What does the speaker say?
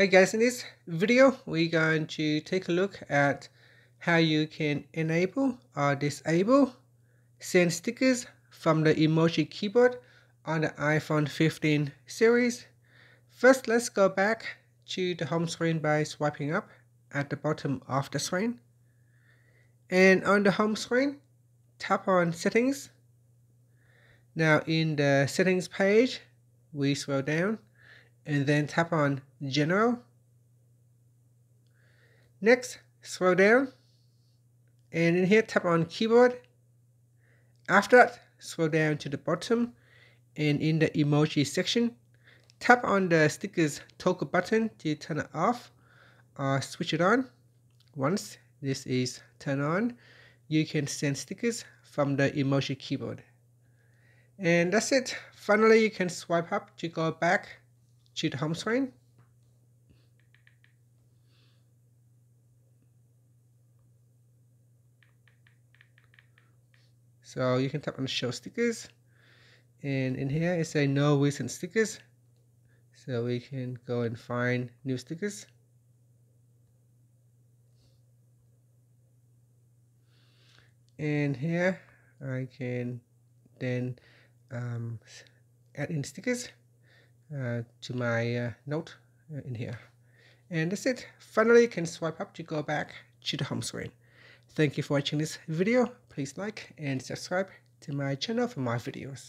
Hey guys, in this video, we're going to take a look at how you can enable or disable send stickers from the emoji keyboard on the iPhone 15 series. First, let's go back to the home screen by swiping up at the bottom of the screen. And on the home screen, tap on settings. Now in the settings page, we scroll down and then tap on general. Next, scroll down and in here tap on keyboard. After that, scroll down to the bottom and in the emoji section, tap on the stickers toggle button to turn it off or switch it on. Once this is turned on, you can send stickers from the emoji keyboard. And that's it. Finally, you can swipe up to go back to home screen. So you can tap on show stickers and in here it say no recent stickers. So we can go and find new stickers. And here I can then um, add in stickers to my uh, note uh, in here. And that's it. Finally, you can swipe up to go back to the home screen. Thank you for watching this video. Please like and subscribe to my channel for more videos.